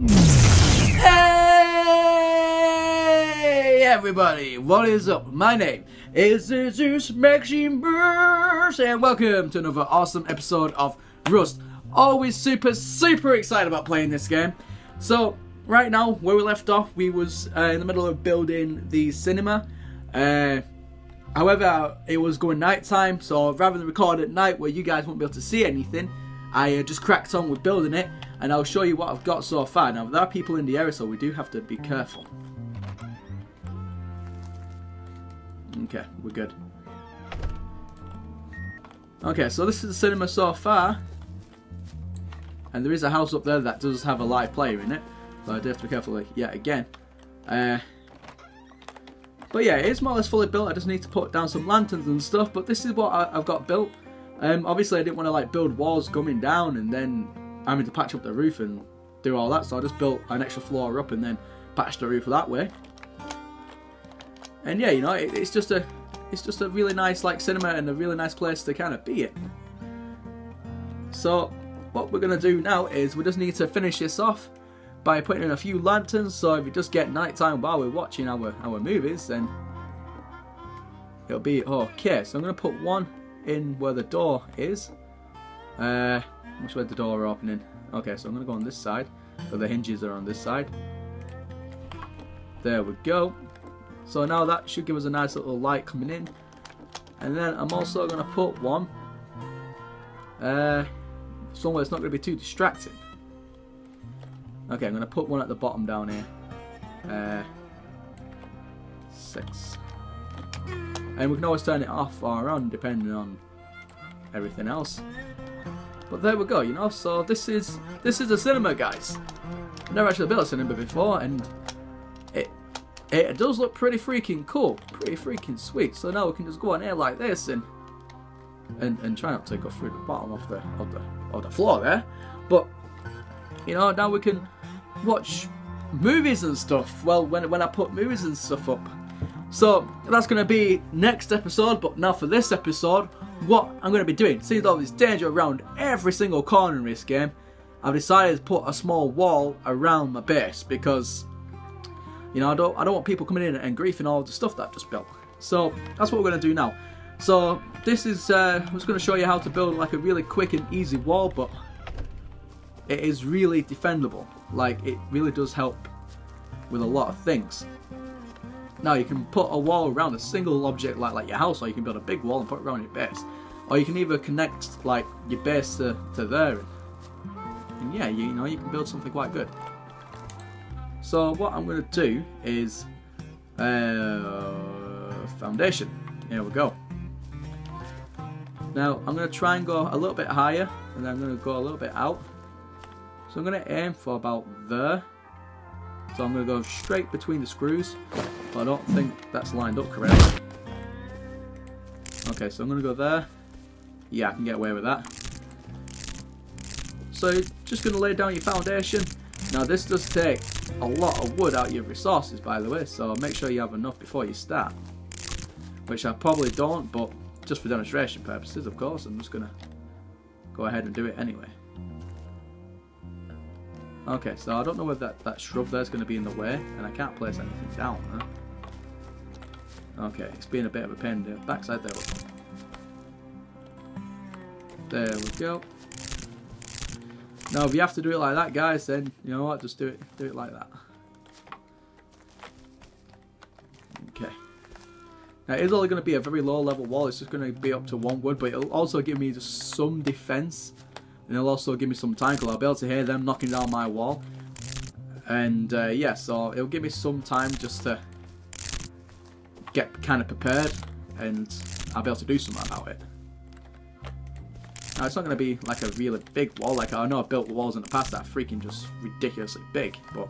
Hey everybody, what is up? My name is Zeus Maxime Bruce and welcome to another awesome episode of Rust. Always super, super excited about playing this game. So, right now, where we left off, we was uh, in the middle of building the cinema. Uh, however, it was going night time, so rather than record at night where you guys won't be able to see anything, I uh, just cracked on with building it and I'll show you what I've got so far. Now, there are people in the area, so we do have to be careful. Okay, we're good. Okay, so this is the cinema so far. And there is a house up there that does have a live player in it. So I do have to be careful like, yet again. Uh, but yeah, it's more or less fully built. I just need to put down some lanterns and stuff. But this is what I, have got built. Um, obviously, I didn't want to like build walls coming down and then I having to patch up the roof and do all that. So I just built an extra floor up and then patched the roof that way. And yeah, you know, it, it's just a it's just a really nice like cinema and a really nice place to kind of be in. So what we're gonna do now is we just need to finish this off by putting in a few lanterns. So if we just get nighttime while we're watching our our movies, then it'll be okay. So I'm gonna put one in where the door is. Uh, which way the door opening? Okay, so I'm gonna go on this side. So the hinges are on this side. There we go. So now that should give us a nice little light coming in. And then I'm also going to put one uh, somewhere it's not going to be too distracting. Okay, I'm going to put one at the bottom down here. Uh, six. And we can always turn it off or on depending on everything else. But there we go, you know. So this is this is a cinema, guys. I've never actually built a cinema before, and it it does look pretty freaking cool, pretty freaking sweet. So now we can just go on here like this and and, and try not to go through the bottom of the of the of the floor there. But you know now we can watch movies and stuff. Well, when when I put movies and stuff up. So that's going to be next episode. But now for this episode, what I'm going to be doing, seeing all this danger around every single corner in this game, I've decided to put a small wall around my base because you know, I don't I don't want people coming in and griefing all the stuff that I've just built. So that's what we're going to do now. So this is, uh, I'm just going to show you how to build like a really quick and easy wall, but it is really defendable. Like it really does help with a lot of things. Now you can put a wall around a single object like, like your house, or you can build a big wall and put it around your base. Or you can either connect like your base to, to there. And, and yeah, you, you know, you can build something quite good. So what I'm going to do is uh, foundation. Here we go. Now I'm going to try and go a little bit higher and I'm going to go a little bit out. So I'm going to aim for about there. So I'm going to go straight between the screws. I don't think that's lined up correctly. Okay, so I'm going to go there. Yeah, I can get away with that. So just going to lay down your foundation. Now this does take a lot of wood out of your resources by the way, so make sure you have enough before you start. Which I probably don't, but just for demonstration purposes of course, I'm just going to go ahead and do it anyway. Okay, so I don't know whether that, that shrub there is going to be in the way, and I can't place anything down huh? Okay, it's being a bit of a pain in the backside there. There we go. Now, if you have to do it like that, guys, then you know what? Just do it. Do it like that. Okay. Now, it is only going to be a very low level wall. It's just going to be up to one wood, but it'll also give me just some defense, and it'll also give me some time because I'll be able to hear them knocking down my wall. And uh, yeah, so it'll give me some time just to get kind of prepared, and I'll be able to do something about it. Now, it's not going to be like a really big wall. Like, I know I've built walls in the past that are freaking just ridiculously big, but...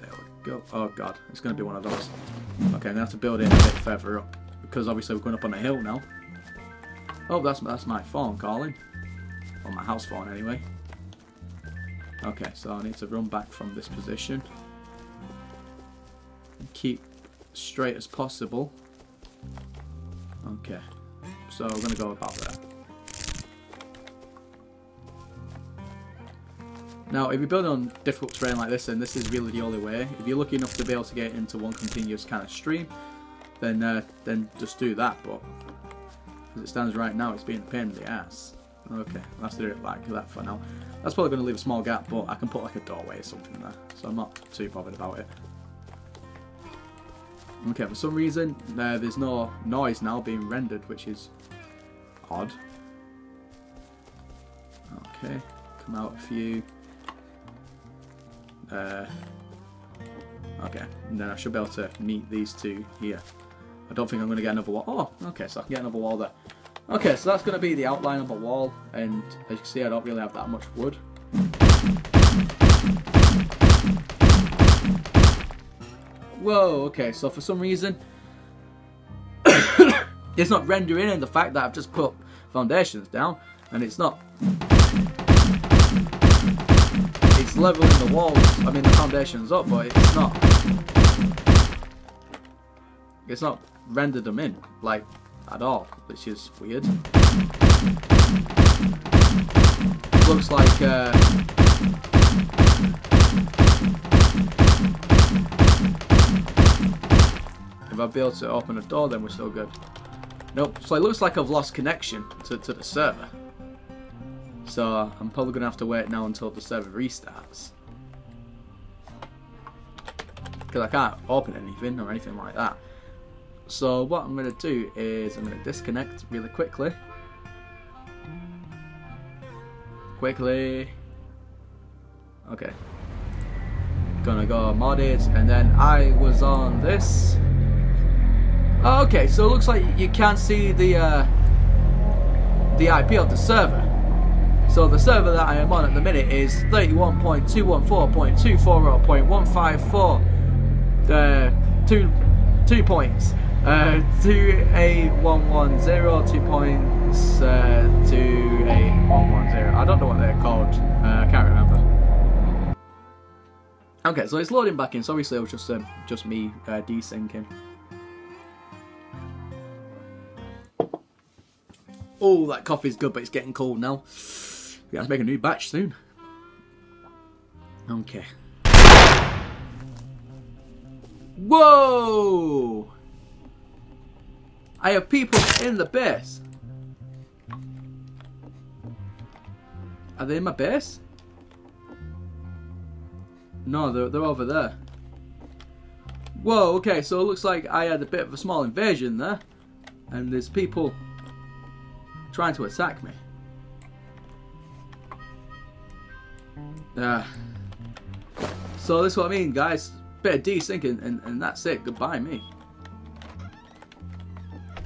There we go. Oh, God. It's going to be one of those. Okay, I'm going to have to build it a bit further up, because obviously we're going up on a hill now. Oh, that's, that's my phone calling. Or my house phone, anyway. Okay, so I need to run back from this position. And keep straight as possible. Okay. So we're going to go about that. Now, if you're building on difficult terrain like this, then this is really the only way. If you're lucky enough to be able to get into one continuous kind of stream, then uh, then just do that. But as it stands right now, it's being a pain in the ass. Okay, let's do it like that for now. That's probably going to leave a small gap, but I can put like a doorway or something there. So I'm not too bothered about it. Okay, for some reason, uh, there's no noise now being rendered, which is odd. Okay, come out a few. Uh, okay, and then I should be able to meet these two here. I don't think I'm going to get another wall. Oh, okay, so I can get another wall there. Okay, so that's going to be the outline of a wall, and as you can see, I don't really have that much wood. Whoa, okay, so for some reason, it's not rendering in the fact that I've just put foundations down, and it's not It's leveling the walls, I mean the foundations up, but it's not, it's not rendered them in, like, at all, which is weird. Looks like, uh, if I'd be able to open a door then we're still good. Nope, so it looks like I've lost connection to, to the server. So I'm probably to have to wait now until the server restarts. Because I can't open anything or anything like that. So what I'm going to do is I'm going to disconnect really quickly. Quickly. Okay. Gonna go mod it and then I was on this. okay, so it looks like you can't see the uh, the IP of the server. So the server that I am on at the minute is 31.214.240.154. Uh, two, two points. Uh, 28110, two points, uh, 28110. I don't know what they're called. Uh, I can't remember. Okay, so it's loading back in. So obviously it was just um, just me uh, desyncing. Oh, that coffee's good, but it's getting cold now. We have to make a new batch soon. Okay. Whoa! I have people in the base. Are they in my base? No, they're, they're over there. Whoa, okay, so it looks like I had a bit of a small invasion there. And there's people trying to attack me. Uh, so that's what I mean, guys. Bit of desyncing and, and that's it. Goodbye, me.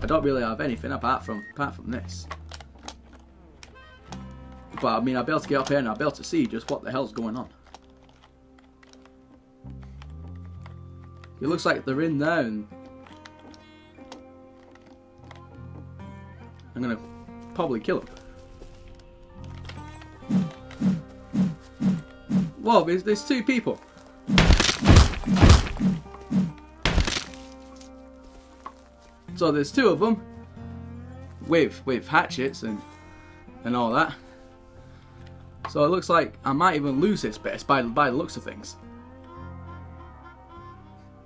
I don't really have anything apart from apart from this. But I mean, I'll be able to get up here and I'll be able to see just what the hell's going on. It looks like they're in there and I'm gonna probably kill them. Whoa, there's, there's two people. So there's two of them with with hatchets and and all that. So it looks like I might even lose this bit by by the looks of things.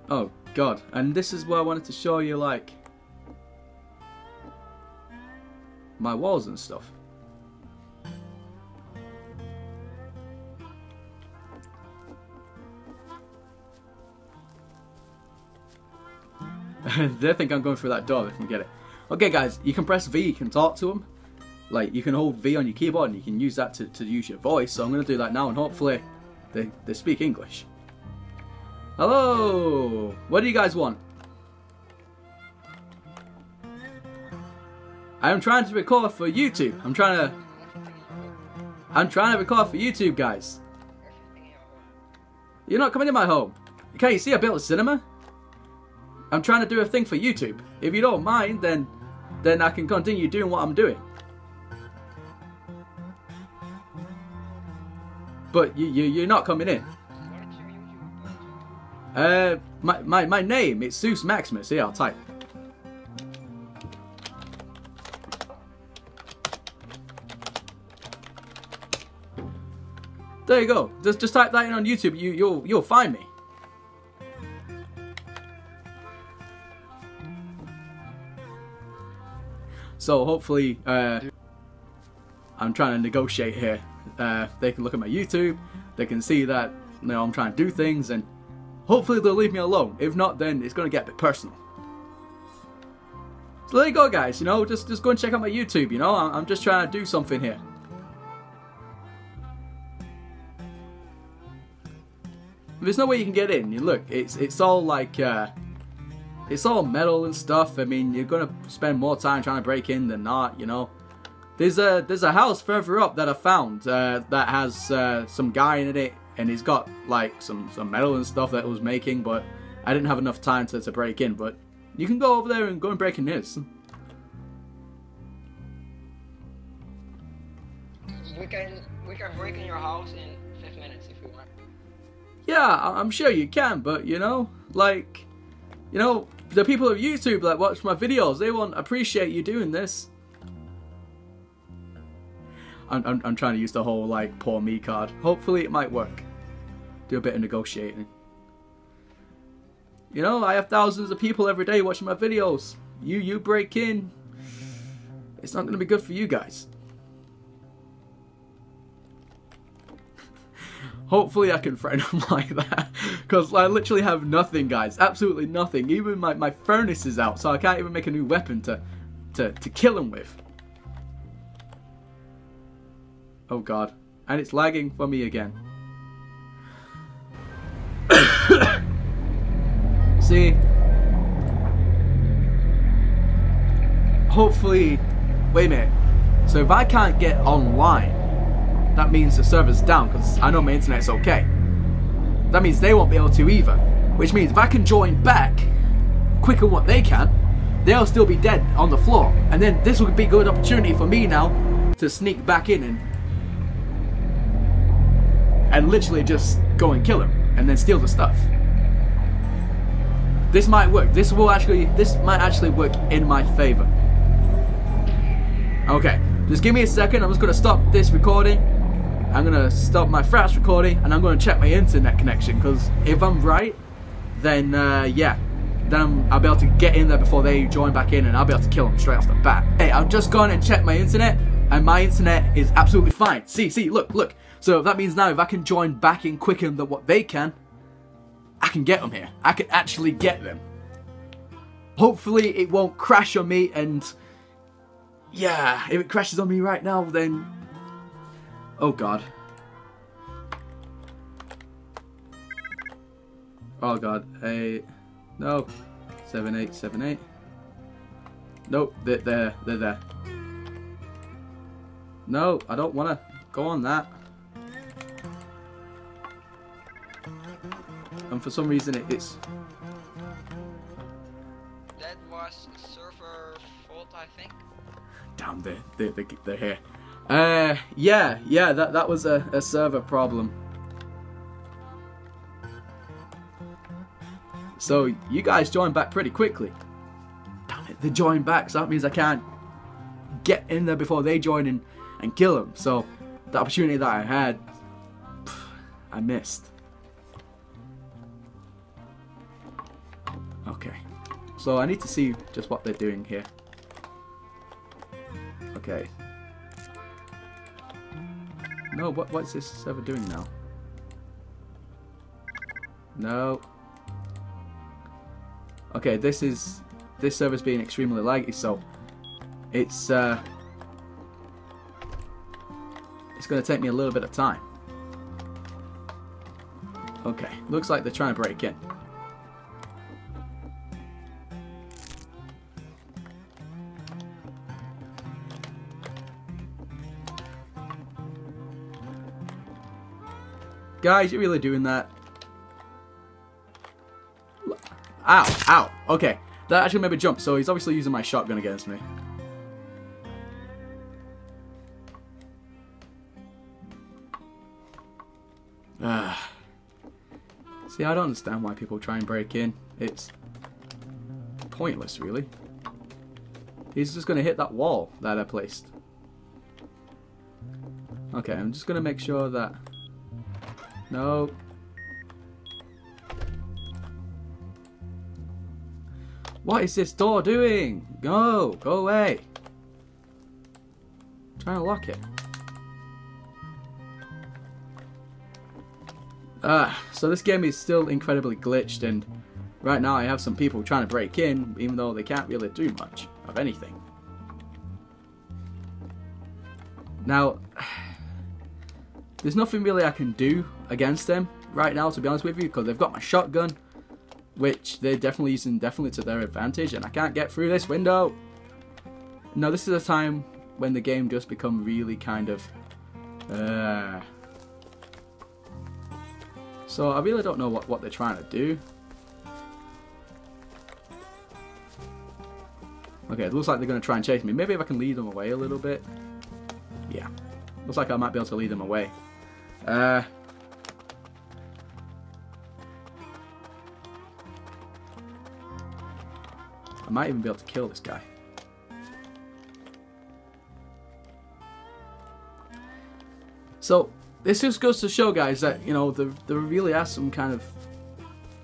Oh god, and this is where I wanted to show you like my walls and stuff. they think I'm going through that door, they can get it. Okay guys, you can press V, you can talk to them. Like, you can hold V on your keyboard and you can use that to, to use your voice. So I'm going to do that now and hopefully they, they speak English. Hello! What do you guys want? I'm trying to record for YouTube. I'm trying to... I'm trying to record for YouTube, guys. You're not coming to my home. Can't you see I built a cinema? I'm trying to do a thing for YouTube. If you don't mind, then then I can continue doing what I'm doing. But you, you you're not coming in. Uh, my, my, my name, it's Zeus Maximus. Here, I'll type. there you go. Just just type that in on YouTube. You you'll you'll find me. So hopefully, uh, I'm trying to negotiate here. Uh, they can look at my YouTube, they can see that you know I'm trying to do things, and hopefully they'll leave me alone. If not, then it's gonna get a bit personal. So there you go, guys. You know, just just go and check out my YouTube. You know, I'm, I'm just trying to do something here. There's no way you can get in. You look, it's it's all like uh, it's all metal and stuff. I mean, you're gonna spend more time trying to break in than not. You know, there's a there's a house further up that I found uh, that has uh, some guy in it, and he's got like some some metal and stuff that it was making, but I didn't have enough time to, to break in. But you can go over there and go and break in this. We can we can break in your house in five minutes if we want. Yeah, I'm sure you can, but you know, like, you know, the people of YouTube that watch my videos, they won't appreciate you doing this. I'm, I'm, I'm trying to use the whole, like, poor me card. Hopefully it might work. Do a bit of negotiating. You know, I have thousands of people every day watching my videos. You, you break in. It's not going to be good for you guys. Hopefully I can threaten them like that. Because I literally have nothing, guys. Absolutely nothing. Even my, my furnace is out, so I can't even make a new weapon to, to, to kill them with. Oh god. And it's lagging for me again. See? Hopefully... Wait a minute. So if I can't get online, that means the server's down because I know my internet's okay. That means they won't be able to either. Which means if I can join back quicker than what they can, they'll still be dead on the floor. And then this would be a good opportunity for me now to sneak back in and and literally just go and kill him and then steal the stuff. This might work. This will actually this might actually work in my favor. Okay, just give me a second. I'm just gonna stop this recording. I'm gonna stop my Fraps recording and I'm gonna check my internet connection because if I'm right, then uh, yeah, then I'm, I'll be able to get in there before they join back in and I'll be able to kill them straight off the bat. Hey, I've just gone and checked my internet and my internet is absolutely fine. See, see, look, look. So that means now if I can join back in quicker than what they can, I can get them here. I can actually get them. Hopefully it won't crash on me and yeah, if it crashes on me right now then Oh god. Oh god. Eight. No. Seven eight seven eight. Nope, they're there. They're there. No, I don't want to go on that. And for some reason it, it's That was server fault, I think. damn they they they they're here. Uh, yeah, yeah, that that was a, a server problem. So you guys joined back pretty quickly. Damn it, they joined back, so that means I can't get in there before they join and, and kill them. So the opportunity that I had, I missed. Okay, so I need to see just what they're doing here. Okay, no, what what's this server doing now? No. Okay, this is this server's being extremely laggy, so it's uh it's gonna take me a little bit of time. Okay, looks like they're trying to break in. Guys, you're really doing that? Ow, ow. Okay, that actually made me jump, so he's obviously using my shotgun against me. Ah. See, I don't understand why people try and break in. It's pointless, really. He's just going to hit that wall that I placed. Okay, I'm just going to make sure that No. What is this door doing? Go! Go away! trying to lock it. Ah, so this game is still incredibly glitched and right now I have some people trying to break in even though they can't really do much of anything. Now, there's nothing really I can do against them right now to be honest with you because they've got my shotgun which they're definitely using definitely to their advantage and I can't get through this window. Now this is a time when the game just become really kind of uh, so I really don't know what, what they're trying to do. Okay, it looks like they're going to try and chase me. Maybe if I can lead them away a little bit. Yeah. Looks like I might be able to lead them away. Uh, I might even be able to kill this guy. So, this just goes to show, guys, that, you know, there, there really are some kind of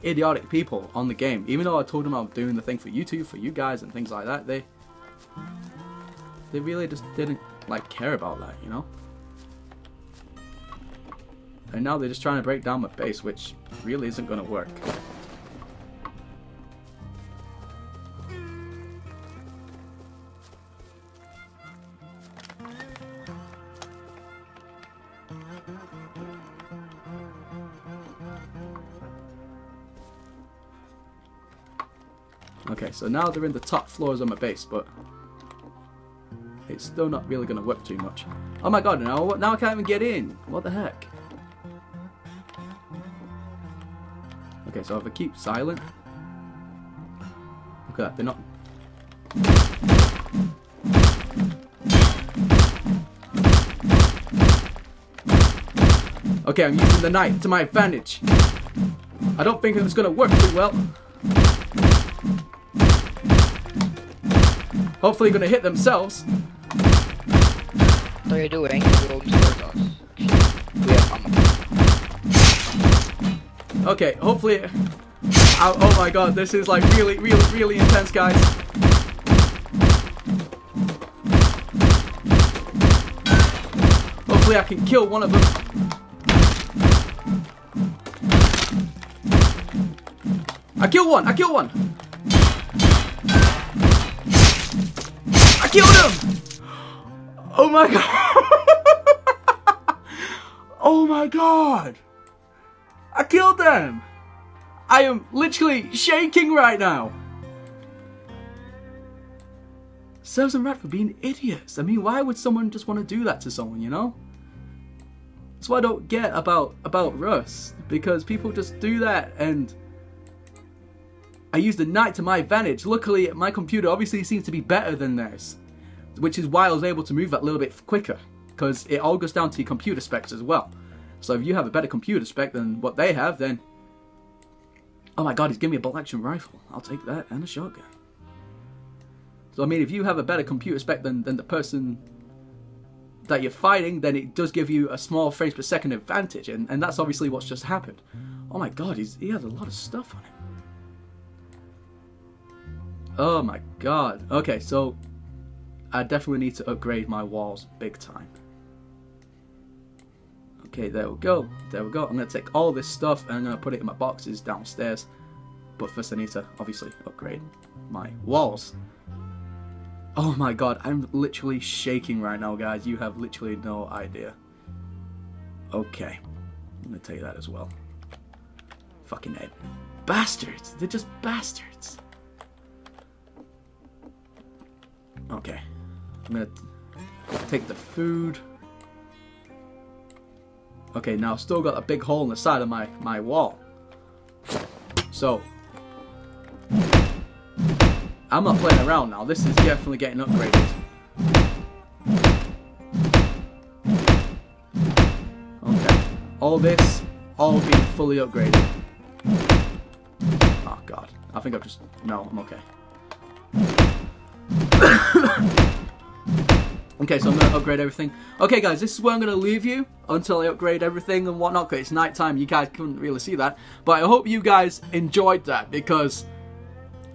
idiotic people on the game. Even though I told them I'm doing the thing for YouTube, for you guys, and things like that, they they really just didn't, like, care about that, you know? And now they're just trying to break down my base, which really isn't going to work. So now they're in the top floors of my base, but it's still not really going to work too much. Oh my god, now, now I can't even get in. What the heck? Okay, so if I keep silent... Look at that, they're not... Okay, I'm using the knife to my advantage. I don't think it's going to work too well. Hopefully gonna hit themselves. What are you doing? You us. We have ammo. Okay, hopefully... Oh, oh my god, this is like really, really, really intense, guys. Hopefully I can kill one of them. I kill one! I kill one! Killed him! Oh my god! oh my god! I killed them! I am literally shaking right now! Serves them right for being idiots. I mean, why would someone just want to do that to someone, you know? That's what I don't get about about Rust. Because people just do that and I used the night to my advantage. Luckily, my computer obviously seems to be better than theirs which is why I was able to move that a little bit quicker because it all goes down to your computer specs as well. So if you have a better computer spec than what they have, then oh my god, he's giving me a bolt action rifle. I'll take that and a shotgun. So I mean, if you have a better computer spec than, than the person that you're fighting, then it does give you a small frames per second advantage, and, and that's obviously what's just happened. Oh my god, he's, he has a lot of stuff on him. Oh my god. Okay, so I definitely need to upgrade my walls big time. Okay, there we go. There we go. I'm going to take all this stuff and I'm going to put it in my boxes downstairs. But first I need to obviously upgrade my walls. Oh my god, I'm literally shaking right now, guys. You have literally no idea. Okay. I'm going to tell you that as well. Fucking head. Bastards! They're just bastards. Okay. I'm gonna take the food. Okay, now I've still got a big hole in the side of my, my wall. So, I'm not playing around now. This is definitely getting upgraded. Okay. All this, all being fully upgraded. Oh god. I think I've just... No, I'm okay. Okay, so I'm going to upgrade everything. Okay, guys, this is where I'm going to leave you until I upgrade everything and whatnot, because it's night time. You guys couldn't really see that. But I hope you guys enjoyed that, because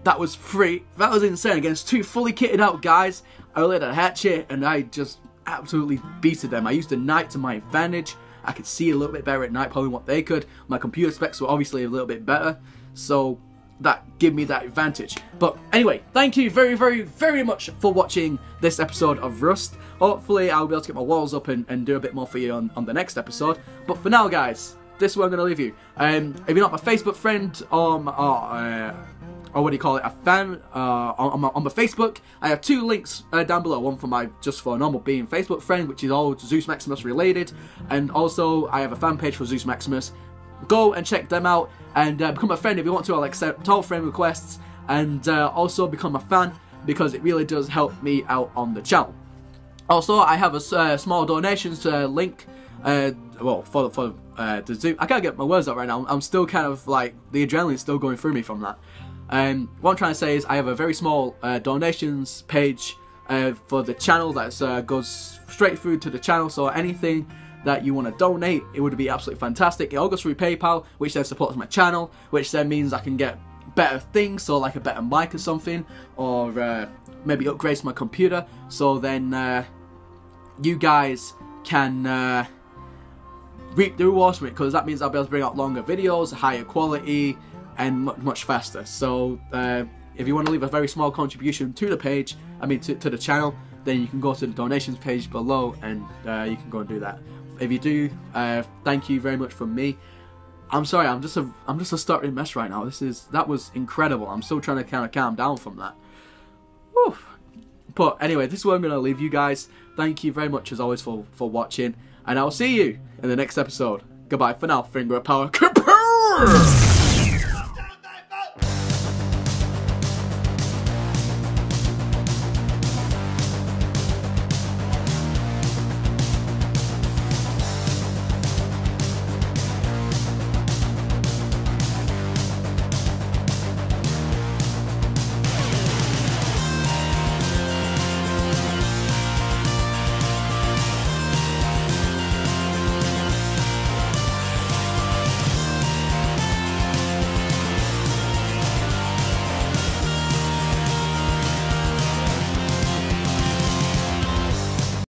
that was free. That was insane. Against two fully kitted out guys, I lit a hatchet, and I just absolutely beated them. I used the night to my advantage. I could see a little bit better at night, probably what they could. My computer specs were obviously a little bit better. So that give me that advantage. But anyway, thank you very, very, very much for watching this episode of Rust. Hopefully I'll be able to get my walls up and, and do a bit more for you on, on the next episode. But for now, guys, this is where I'm going to leave you. Um, if you're not my Facebook friend or, or, uh, or what do you call it, a fan uh, on, my, on my Facebook, I have two links uh, down below. One for my just for normal being Facebook friend, which is all Zeus Maximus related, and also I have a fan page for Zeus Maximus. Go and check them out and uh, become a friend if you want to. I'll accept all friend requests and uh, also become a fan because it really does help me out on the channel. Also, I have a uh, small donations uh, link. Uh, well, for for uh, the Zoom, I can't get my words out right now. I'm still kind of like the adrenaline's still going through me from that. Um, what I'm trying to say is, I have a very small donations page for the channel that goes straight through to the channel. So anything that you want to donate, it would be absolutely fantastic. It all goes through PayPal, which then supports my channel, which then means I can get better things, so like a better mic or something, or uh, maybe upgrade my computer, so then uh, you guys can uh, reap the rewards from it, because that means I'll be able to bring out longer videos, higher quality, and much faster. So uh, if you want to leave a very small contribution to the page, I mean to, to the channel, then you can go to the donations page below and uh, you can go and do that if you do, uh, thank you very much from me. I'm sorry, I'm just a I'm just a stuttering mess right now. This is that was incredible. I'm still trying to kind of calm down from that. Whew. But anyway, this is where I'm gonna leave you guys. Thank you very much as always for for watching, and I'll see you in the next episode. Goodbye for now. Finger power.